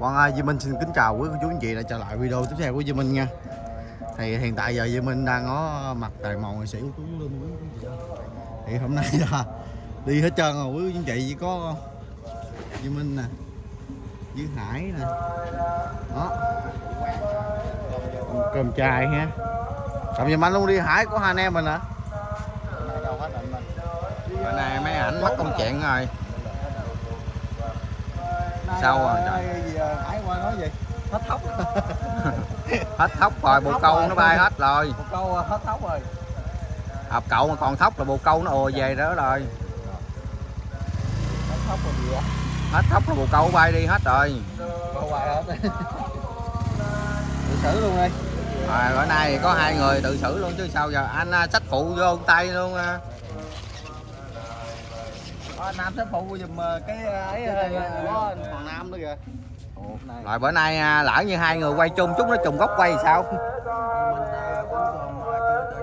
Quang Ơi, Duy Minh xin kính chào quý cô chú anh chị đã trở lại video tiếp theo của Duy Minh nha. Thì hiện tại giờ Duy Minh đang có mặt tại màu nghệ sĩ của chú Linh quý chị. Thì hôm nay là đi hết trơn rồi quý anh chị chỉ có Duy Minh nè Với Hải nè. Đó. Cơm chai ha. Cầm giùm anh luôn đi Hải có hai anh em mình hả? Bữa nay mấy ảnh mất công chuyện rồi Sao rồi trời Hải qua nói gì? Hết tóc. Hết thóc rồi, bồ câu nó bay hết rồi Một câu hết tóc rồi. Hợp cậu mà còn thóc là bồ câu nó ùa về đó rồi Hết tóc rồi gì? Hết thóc là bồ câu bay đi hết rồi Câu hoài hết. Tự xử luôn đi. à, Bữa nay có hai người tự xử luôn chứ sao giờ Anh à, sách phụ vô tay luôn à. Có Nam sẽ phụ giùm ờ, cái ấy ờ, có thằng Nam nữa kìa. Này. Rồi bữa nay à, lỡ như hai người quay chung chúng nó trùng góc quay thì sao ờ, còn ờ,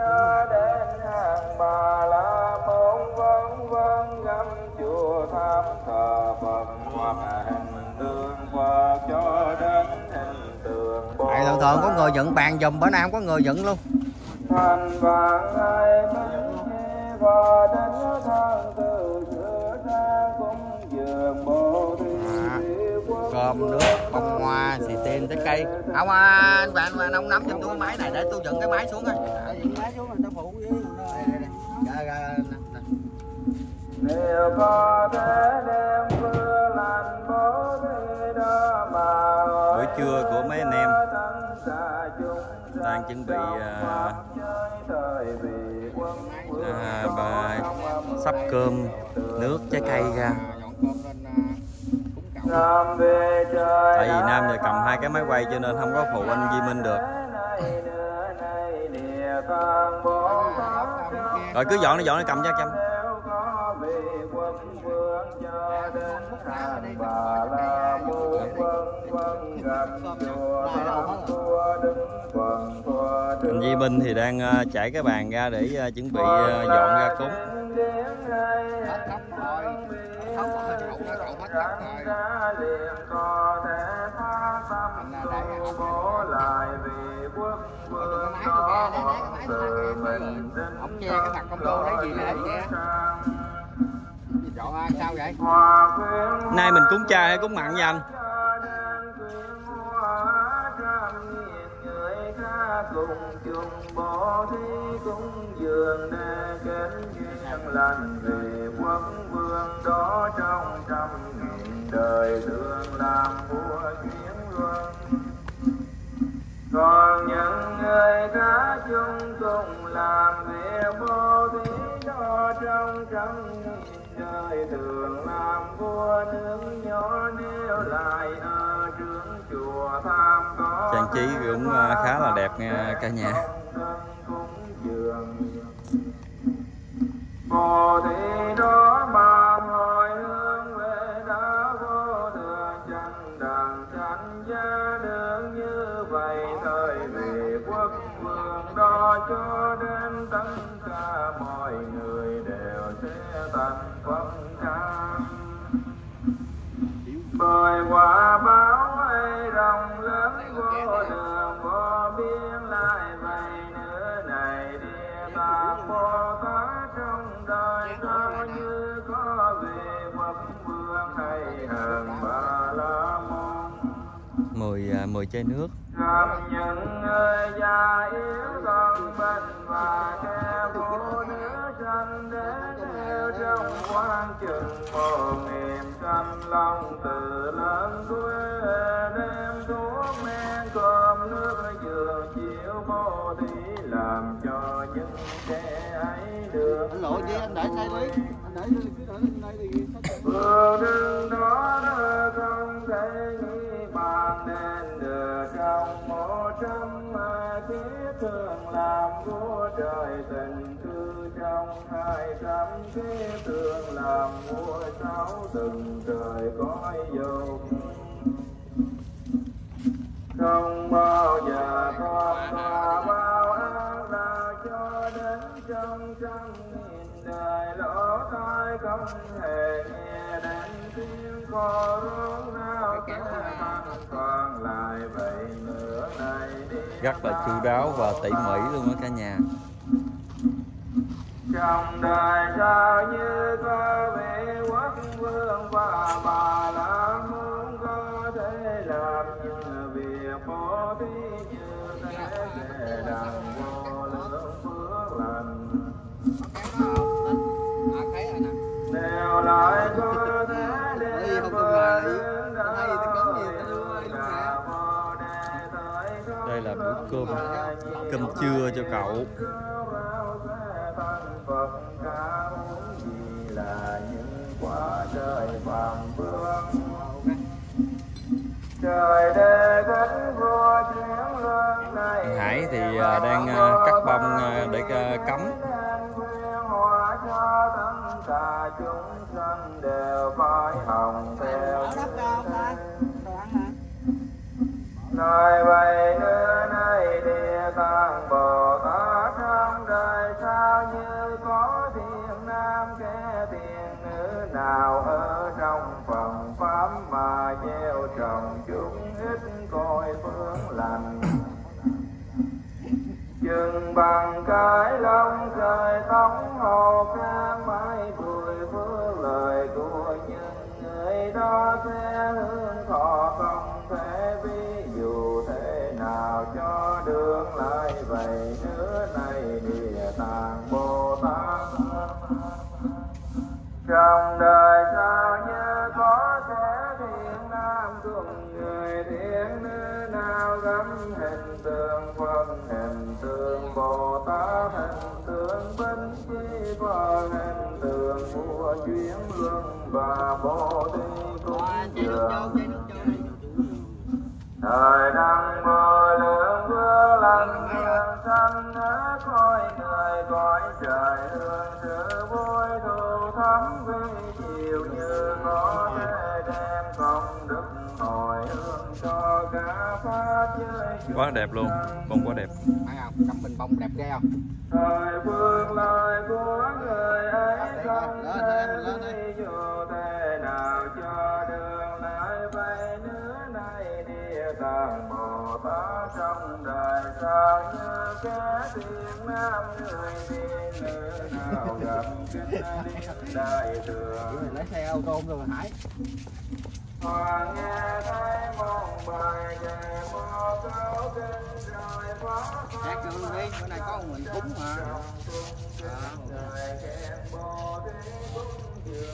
tới chú Tại thường thường có người dựng bàn dùm bữa nay không có người dựng luôn thành vạn ai và đến thang từ cơm nước bông hoa xì tin trái cây không à, anh bạn anh ông nắm giùm tôi máy này để tôi dựng cái máy xuống máy phụ. Dạ dạ nè. nếu có thể đem mưa lành bố thì đó mà buổi trưa của mấy anh em đang chuẩn bị à, quân à, bà sắp cơm nước trái cây ra. Tại vì nam giờ cầm hai cái máy quay cho nên không có phụ anh Duy Minh được. Rồi cứ dọn nó dọn nó cầm cho chăm nếu quân vương cho đến hàng bà la môn quân quân gặp chùa tam tua đứng quần tua anh đứng Di Minh thì đang à, cái bàn ra để ờ, chuẩn bị ờ, dọn ra cúng Ông che cái mặt công đô lấy gì để vậy? Ai sao vậy? nay mình cúng chay hay cúng mặn nha anh lành quốc vương đó trong trăm nghìn đời thương làm vua chiến còn những người khác chung cùng làm việc vô thí cho trong trăm nghìn đời thường làm vua nước nhỏ nếu lại ở trướng chùa tham có trang trí cũng à, khá là đẹp nha cả nhà. cúng mời chơi nước. Lộ gì anh để sai lý anh để ở bên đây thì đường đó không trăm mà thiết thường làm vua trời tình cư trong hai trăm kiếp thường làm vua sáu từng trời cõi dầu không bao giờ con qua bao ác là cho đến trong trăm nghìn đời lỗ tai không hề nghe đến tiếng có rung rao sẽ thành lại vậy nữa này đi rất là chu đáo và tỉ mỉ luôn á cả nhà. Trong đời sao như có vị quốc vương và bà la muốn có thể làm những việc bố thí như thế để đặng vô lượng phước lành. Cơm cơm trưa cho cậu. Hải thì à, đang à, cắt bông à, để cắm. Cả chúng sanh đều phải hồng theo Nói vậy tạng Bồ Tát trong đời, sao như có thiện nam kẻ thiện nữ nào ở trong phần pháp mà gieo trồng chúng ít coi phương lành? Chừng bằng cái lông trời tống hồ ca mãi bùi phước lời của những người đó sẽ hương thọ không thể biết nào cho đường lại vậy nữa này địa tạng bồ tát. Trong đời sao như có kẻ thiện nam cùng người thiện nữ nào gắn hình tượng phật hình tượng bồ tát hình tượng binh chi và hình tượng vua chuyển luân và bồ tát cũng dường thời đăng vô lượng vương lành hương sanh hết coi người cõi trời hương sự vui thu thắm vi chiều như có thể đem công đức hồi hương cho cả pháp giới chúng quá đẹp luôn bông quá đẹp. Phải không? Cắm bình bông đẹp ghê không? Thời phương lời của người ấy không Lên, thể lên, lên, tạng trong đời sao như kẻ thiện nam người thiện nữ nào gặp kinh đại đường lấy xe ô tô rồi hải Hoàng nghe thấy mong bài về mô câu kinh trời phó Chắc cứ đi, bữa nay có một mình cúng ờ. mà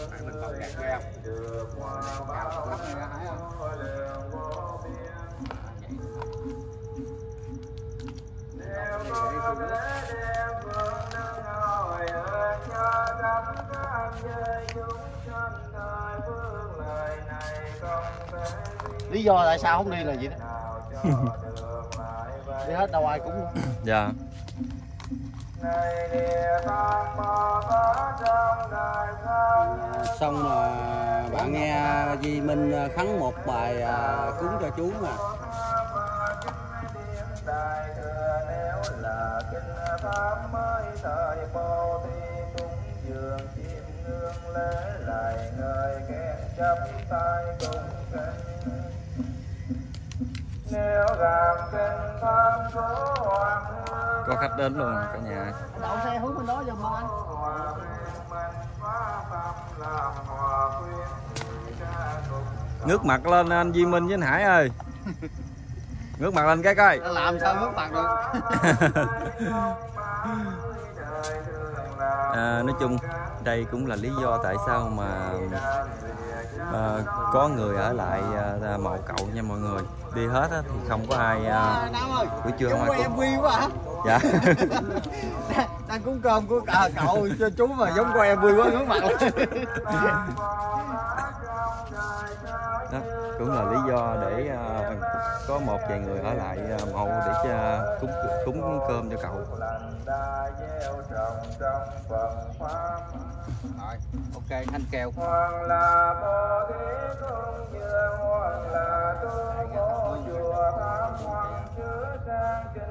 Phải mình còn gạt gheo Gạt? lắm Lý do tại sao không đi là gì đó. Đi hết đâu ai cúng dạ. Xong mà bạn nghe Di Minh khấn một bài à, cúng cho chú mà pháp mới thời bồ thì cũng dường chim ngương lễ lại người khen chấp tay cũng kinh nếu gặp kinh pháp số hoàng có khách đến luôn cả nhà. Đậu xe hướng bên đó giùm anh. Làm ngước mặt lên anh Duy Minh với anh Hải ơi ngước mặt lên cái coi. Nó làm sao hướng mặt được? À, nói chung đây cũng là lý do tại sao mà à, có người ở lại à, mộ cậu nha mọi người. Đi hết á, thì không có ai à, ơi buổi trưa chú không ai em quy quá hả? Dạ. Đang cúng cơm của cả cậu cho chú mà giống quay em vui quá hướng mặt lên đó cũng là lý do để uh, có một vài người ở lại à, mộ để uh, cúng cúng cơm cho cậu rồi ok thanh kèo Hoàng là bồ thế công dương, hoàng là tu bố chùa tam hoàng chứa sang kinh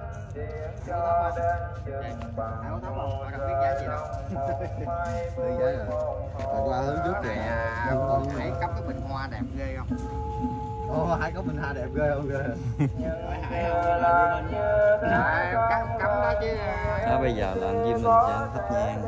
áo thấp không? Họ đâu biết giá gì đâu. Qua hướng trước này À, con không? cắm cái bình hoa đẹp ghê không? Ô, hai có mình hai đẹp ghê không ghê. Cắm cắm đó chứ. đó bây giờ là anh Duy Minh cho thắp nhang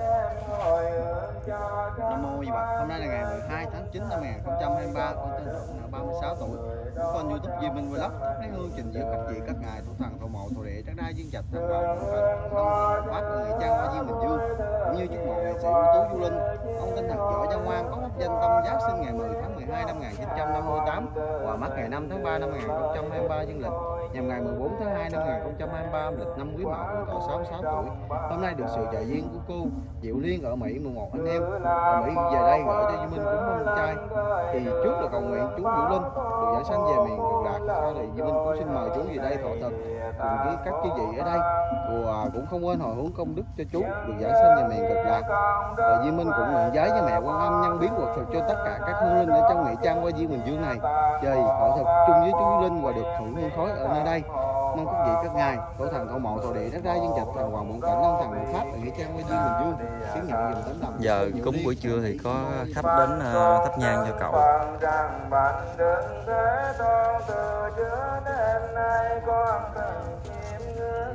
Nam mô gì bà. Hôm nay là ngày 12 tháng 9 năm 2023, con tên Thuận là 36 tuổi. Kênh YouTube di Minh Vlog, thắp hương trình diễn các vị các ngài thủ thần thổ mộ thổ địa trác đai dương trạch thần vào thần phật đông phát người trang hoa duyên bình dương. Cũng như chúc mừng nghệ sĩ ưu tú du linh. Ông tinh thần giỏi văn ngoan có pháp danh tâm giác sinh ngày 10 tháng 12 năm 1958 và mất ngày 5 tháng 3 năm 2023 dương lịch. Nhằm ngày 14 tháng 2 năm 2023 âm lịch năm quý mão tuổi 66 tuổi. Hôm nay được sự trợ duyên của cô Diệu Liên ở Mỹ 11 anh em. Ở Mỹ về đây gửi cho Duy Minh cũng con trai. Thì trước là cầu nguyện chú Diệu Linh được giải sanh về miền cực lạc sau thì Duy Minh cũng xin mời chú về đây thọ thực cùng với các chư vị ở đây. Và cũng không quên hồi hướng công đức cho chú, được giải sanh về miền cực lạc. Và Duy Minh cũng nguyện giới cho mẹ quan âm nhân biến quật thực cho tất cả các hương linh ở trong nghĩa trang qua Di bình dương này. Trời thọ thực chung với chú Linh và được hưởng hương khói ở nơi đây mong các vị các ngài tổ thần thổ mộ thổ địa đất đai dân trạch thần hoàng mộng cảnh long thần hộ pháp ở nghĩa trang qua duyên bình dương xin nhận dùm tấm lòng. Giờ cúng buổi trưa thì có khách đến ờ, thắp nhang cho cậu.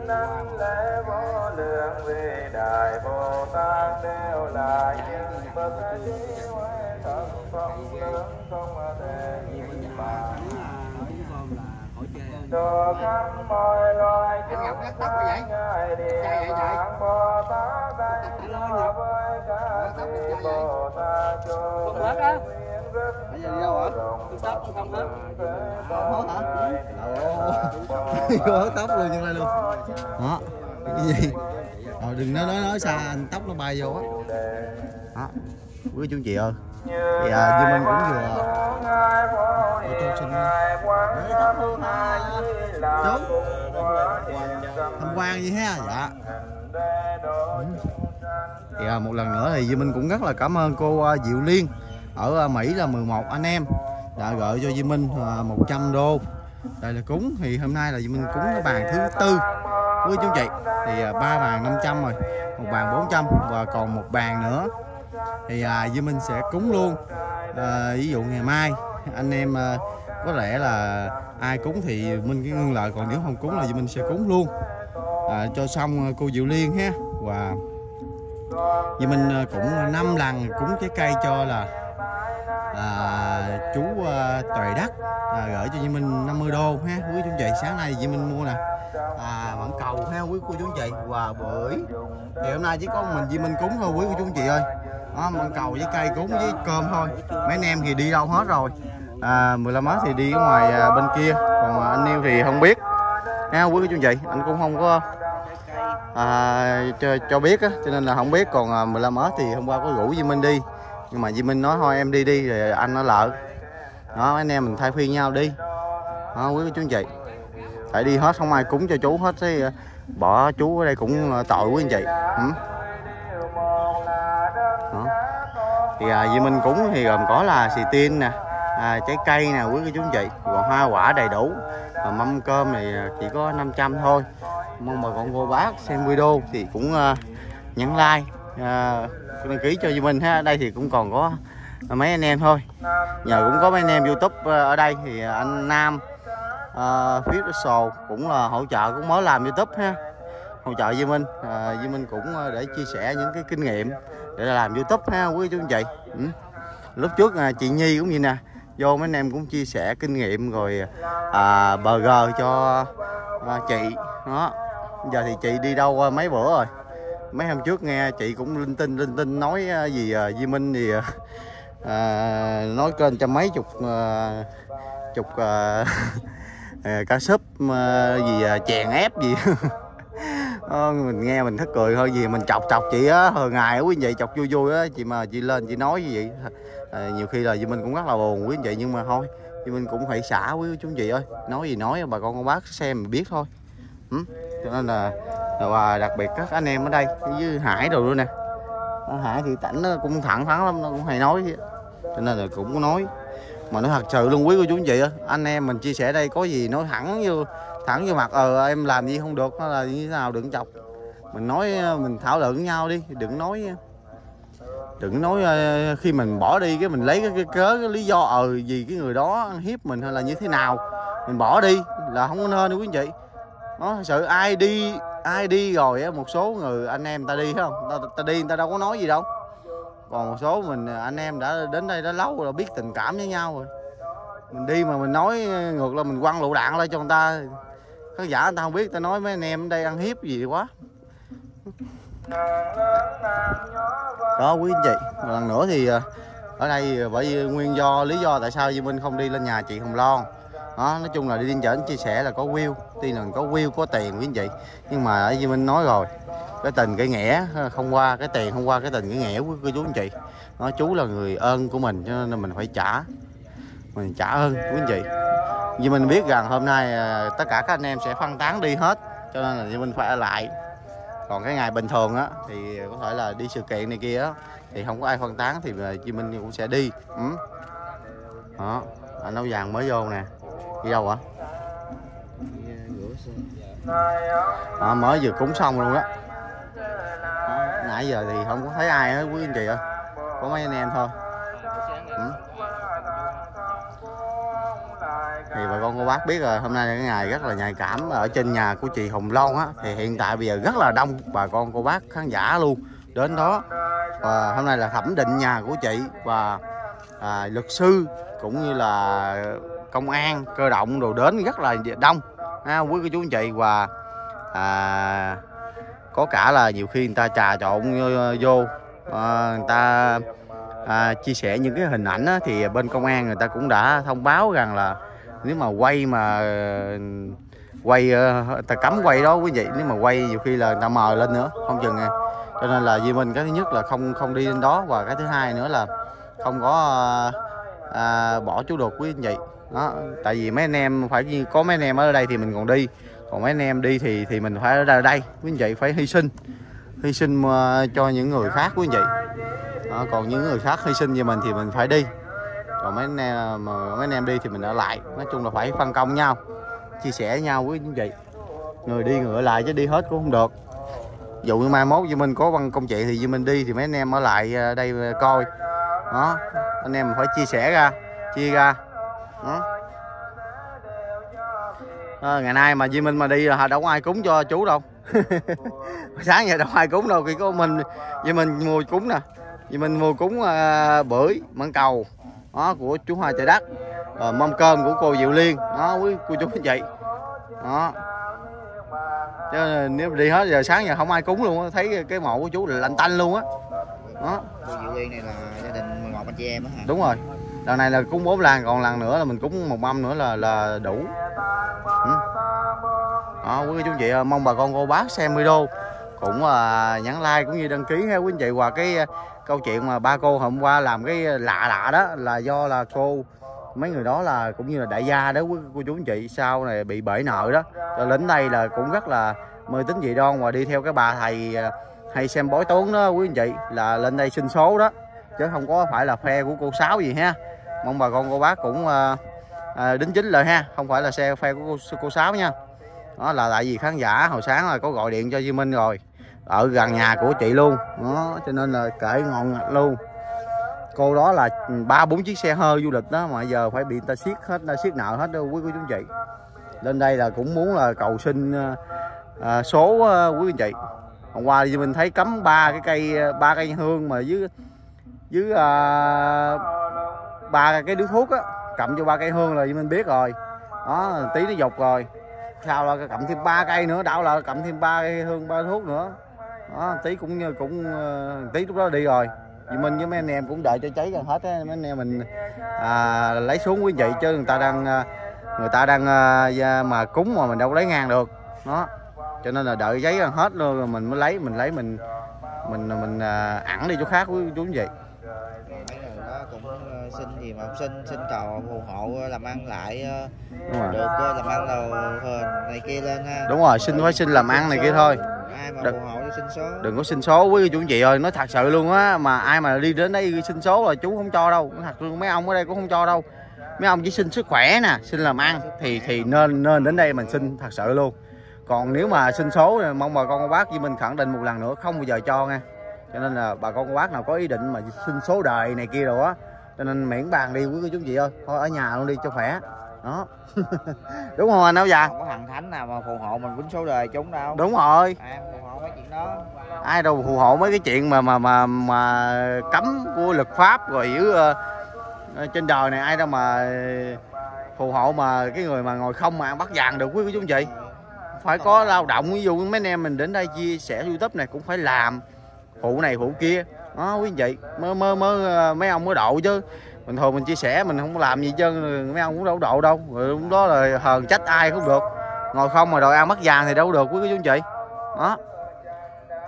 Năm lễ vô lượng vì đại bồ tát đều là những bậc trí huệ thần phong lớn không thể nhìn bàn cho khắp mọi loài Anh Ngọc cắt tóc vậy? ngài địa tạng bồ tát đây lo với các Tóc vị bồ tát cho nguyện rất Bây giờ đi đâu hả? rộng Tóc không hết. Không hết tóc luôn như này luôn. Đó. Cái gì? Rồi đừng nói nói nói xa anh tóc nó bay vô á. Đó. Quý chú chị ơi. Thì à, Duy Minh cũng vừa. Ôi, tôi xin chú tham quan. Gì ha? Dạ. Thì à, một lần nữa thì Duy Minh cũng rất là cảm ơn cô à, Diệu Liên. Ở à, Mỹ là 11 anh em. Đã gửi cho Duy Minh à, 100 đô. Đây là cúng. Thì hôm nay là Duy Minh cúng cái bàn thứ tư quý chú chị. Thì à, ba bàn 500 rồi một bàn 400 và còn một bàn nữa thì à, Duy Minh sẽ cúng luôn. À, ví dụ ngày mai anh em à, có lẽ là ai cúng thì Minh cái ngưng lợi còn nếu không cúng là Duy Minh sẽ cúng luôn. À, cho xong à, cô Diệu Liên ha. Và Duy Minh à, cũng năm lần cúng trái cây cho là à, chú à, Tuệ Đắc à, gửi cho Duy Minh 50 đô ha. Quý chú chị sáng nay Duy Minh mua nè. À, mận cầu ha quý cô chú chị. Và bưởi thì hôm nay chỉ có mình Duy Minh cúng thôi quý cô chú chị ơi đó, mận cầu với cây cúng với cơm thôi. Mấy anh em thì đi đâu hết rồi. À, 15 mát thì đi ở ngoài à, bên kia. Còn à, anh yêu thì không biết. Nha quý cô chú vậy chị anh cũng không có à, cho, cho biết á cho nên là không biết. Còn à, 15 mét thì hôm qua có rủ Di Minh đi. Nhưng mà Di Minh nói thôi em đi đi rồi anh nó lợ. Đó anh em mình thay phiên nhau đi. Đó quý cô chú chị. Phải đi hết không ai cúng cho chú hết. Thế à, bỏ chú ở đây cũng à, tội quý anh chị. Ừ. thì à, Duy Minh cúng thì gồm có là xì tin nè à, trái cây nè quý cô chú anh chị còn hoa quả đầy đủ và mâm cơm này chỉ có 500 thôi. Mong mời con cô bác xem video thì cũng à, nhấn like à, đăng ký cho Duy Minh ha. Đây thì cũng còn có mấy anh em thôi. Nhờ cũng có mấy anh em YouTube à, ở đây thì anh Nam à, uh, Official cũng là hỗ trợ cũng mới làm YouTube ha. Hỗ trợ Duy Minh uh, Duy Minh cũng để chia sẻ những cái kinh nghiệm để làm YouTube ha quý chú anh chị. Ừ. lúc trước à, chị Nhi cũng như nè. Vô mấy anh em cũng chia sẻ kinh nghiệm rồi à, burger cho à, chị. Đó. Giờ thì chị đi đâu à, mấy bữa rồi? Mấy hôm trước nghe chị cũng linh tinh linh tinh nói à, gì à, Di Minh thì à, à nói kênh trăm mấy chục à, chục à, à, cá súp à, gì à, chèn ép gì. Ờ, mình nghe mình thất cười thôi gì mình chọc chọc chị á hồi ngày quý anh chị chọc vui vui á chị mà chị lên chị nói như vậy? À, nhiều khi là Duy mình cũng rất là buồn quý anh chị nhưng mà thôi Duy mình cũng phải xả quý chúng chị ơi. Nói gì nói bà con con bác xem mình biết thôi. Ừ? cho nên là và đặc biệt các anh em ở đây với Hải rồi luôn nè. Hải thì tảnh nó cũng thẳng thắn lắm nó cũng hay nói. Vậy. cho nên là cũng nói. Mà nói thật sự luôn quý cô chú anh chị ơi anh em mình chia sẻ đây có gì nói thẳng vô thẳng vô mặt ờ em làm gì không được nó là như thế nào đừng chọc. Mình nói ờ, mình thảo luận nhau đi đừng nói đừng nói ờ, khi mình bỏ đi cái mình lấy cái, cái cớ cái lý do ờ vì cái người đó ăn hiếp mình hay là như thế nào mình bỏ đi là không có nên đâu quý anh chị. Nó thật sự ai đi ai đi rồi á một số người anh em ta đi không? Ta, ta đi người ta đâu có nói gì đâu. Còn một số mình ờ, anh em đã đến đây đã lâu rồi biết tình cảm với nhau rồi. Mình đi mà mình nói ngược là mình quăng lựu đạn lên cho người ta khán giả, người ta không biết ta nói mấy anh em ở đây ăn hiếp gì quá. Đó, quý anh chị. Một lần nữa thì à, ở đây bởi vì nguyên do, lý do tại sao Duy Minh không đi lên nhà chị Hồng Loan. Đó, nói chung là đi lên chẩn chia sẻ là có view tuy là có view có tiền, quý anh chị. Nhưng mà ở Duy Minh nói rồi, cái tình, cái nghĩa không qua cái tiền, không qua cái tình, cái nghĩa của cô chú anh chị. Nó chú là người ơn của mình, cho nên mình phải trả mình trả ơn quý anh chị. Vì mình biết rằng hôm nay à, tất cả các anh em sẽ phân tán đi hết cho nên là như mình phải ở lại. Còn cái ngày bình thường á thì có thể là đi sự kiện này kia á thì không có ai phân tán thì à, chị Minh cũng sẽ đi. Ừ. đó anh nấu vàng mới vô nè. Đi đâu hả à, mới vừa cúng xong luôn đó. đó nãy giờ thì không có thấy ai hết quý anh chị ơi. Có mấy anh em thôi. Con cô bác biết rồi. Hôm nay là cái ngày rất là nhạy cảm ở trên nhà của chị Hồng Loan á. Thì hiện tại bây giờ rất là đông bà con cô bác khán giả luôn đến đó. Và hôm nay là thẩm định nhà của chị và à, luật sư cũng như là công an cơ động đồ đến rất là đông ha, quý cô chú anh chị. Và à, có cả là nhiều khi người ta trà trộn vô à, người ta à, chia sẻ những cái hình ảnh á, thì bên công an người ta cũng đã thông báo rằng là nếu mà quay mà quay ờ, ta cấm quay đó quý vị nếu mà quay nhiều khi là ta mời lên nữa không chừng cho nên là vì mình cái thứ nhất là không không đi lên đó và cái thứ hai nữa là không có à, bỏ chú đột quý anh chị. Đó tại vì mấy anh em phải có mấy anh em ở đây thì mình còn đi còn mấy anh em đi thì thì mình phải ở đây quý anh chị phải hy sinh hy sinh cho những người khác quý anh chị. Đó, còn những người khác hy sinh như mình thì mình phải đi còn mấy anh em mà mấy anh em đi thì mình ở lại. Nói chung là phải phân công nhau chia sẻ với nhau với những chị người đi người ở lại chứ đi hết cũng không được. Dụ như mai mốt Duy mình có văn công chuyện thì Duy mình đi thì mấy anh em ở lại ờ, đây coi. Đó anh em phải chia sẻ ra chia ra. Đó. À, ngày nay mà Duy Minh mà đi là đâu có ai cúng cho chú đâu. Sáng giờ đâu ai cúng đâu khi có mình Duy Minh mua cúng nè. Duy Minh mua cúng uh, bưởi măng cầu đó của chú Hoa Trời Đất à, mâm cơm của cô Diệu Liên. Đó quý cô chú anh chị đó. Chứ nếu đi hết giờ sáng giờ không ai cúng luôn á thấy cái mộ của chú là lạnh tanh luôn á. Đó. Cô Diệu Liên này là gia đình một anh chị em á hả? Đúng rồi. Lần này là cúng bốn lần còn lần nữa là mình cúng một mâm nữa là là đủ. Ừ. đó quý chú anh chị mong bà con cô bác xem video cũng uh, nhắn like cũng như đăng ký ha quý anh chị. Qua cái câu chuyện mà ba cô hôm qua làm cái lạ lạ đó là do là cô mấy người đó là cũng như là đại gia đó quý cô chú anh chị sau này bị bể nợ đó. Cho đến đây là cũng rất là mê tính dị đoan và đi theo cái bà thầy à, hay xem bói toán đó quý anh chị là lên đây xin số đó. Chứ không có phải là phe của cô sáu gì ha. Mong bà con cô bác cũng à, à, đính chính lời ha không phải là xe phe của cô, cô sáu nha. Đó là tại vì khán giả hồi sáng là có gọi điện cho Duy Minh rồi ở gần nhà của chị luôn. Đó cho nên là kể ngon ngạch luôn. Cô đó là ba bốn chiếc xe hơi du lịch đó mà giờ phải bị người ta siết hết ta siết nợ hết đâu quý cô chú chị. Lên đây là cũng muốn là cầu xin à, số à, quý anh chị. Hôm qua thì mình thấy cấm ba cái cây ba cây hương mà dưới dưới à, ba cái điếu thuốc á cầm cho ba cây hương là mình biết rồi. Đó tí nó dục rồi. Sao là cầm thêm ba cây nữa đảo là cầm thêm ba cây hương ba thuốc nữa đó tí cũng như cũng uh, tí lúc đó đi rồi. Vì mình với mấy anh em cũng đợi cho cháy gần hết á. Mấy anh em mình à, lấy xuống quý vị chứ người ta đang à, người ta đang uh, mà cúng mà mình đâu có lấy ngang được. Đó. Cho nên là đợi giấy gần hết luôn rồi mình mới lấy mình lấy mình mình mình uh, ẵn đi chỗ khác với chú vậy cũng xin thì mà học sinh xin cầu phù hộ làm ăn lại được làm ăn đầu này kia lên ha. Đúng rồi xin phải xin làm ăn này kia thôi ai mà đừng, hộ xin số. đừng có xin số với chú chị ơi nói thật sự luôn á mà ai mà đi đến đây xin số là chú không cho đâu. Nói thật luôn mấy ông ở đây cũng không cho đâu. Mấy ông chỉ xin sức khỏe nè xin làm ăn thì thì nên nên đến đây mình xin thật sự luôn. Còn nếu mà xin số thì mong bà con cô bác với mình khẳng định một lần nữa không bao giờ cho nha. Cho nên là bà con cô bác nào có ý định mà xin số đời này kia rồi á cho nên miễn bàn đi quý cô chú chị ơi thôi ở nhà luôn đi cho khỏe đó. Đúng không anh áo già không có thằng thánh nào mà phù hộ mình quýnh số đời chúng đâu. Đúng rồi. Em phù hộ mấy chuyện đó. Ai đâu phù hộ mấy cái chuyện mà mà mà mà cấm của luật pháp rồi giữ ờ, ờ, trên đời này ai đâu mà phù hộ mà cái người mà ngồi không mà ăn bắt vàng được quý chú anh chị. Phải có lao động ví dụ mấy anh em mình đến đây chia sẻ youtube này cũng phải làm phụ này phụ kia. Đó quý anh chị mơ mơ mơ mấy ông mới độ chứ mình thường mình chia sẻ mình không làm gì chứ mấy ông cũng đâu độ đâu. Rồi lúc đó là hờn trách ai cũng được. Ngồi không mà đòi ăn mất vàng thì đâu được quý cô chú anh chị. Đó.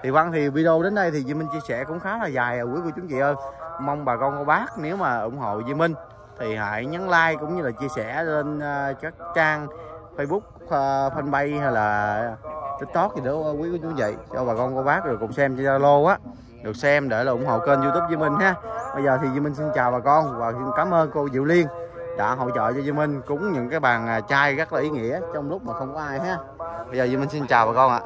Thì Văn thì video đến đây thì Duy Minh chia sẻ cũng khá là dài à quý cô chú anh chị ơi. Mong bà con cô bác nếu mà ủng hộ Duy Minh thì hãy nhấn like cũng như là chia sẻ lên uh, các trang Facebook uh, fanpage hay là tiktok gì đó ờ, quý cô chú anh chị. Cho bà con cô bác rồi cùng xem trên zalo á được xem, để là ủng hộ kênh youtube Duy Minh ha. Bây giờ thì Duy Minh xin chào bà con và xin cảm ơn cô Diệu Liên đã hỗ trợ cho Duy Minh cúng những cái bàn à, chai rất là ý nghĩa trong lúc mà không có ai ha. Bây giờ Duy Minh xin chào bà con ạ.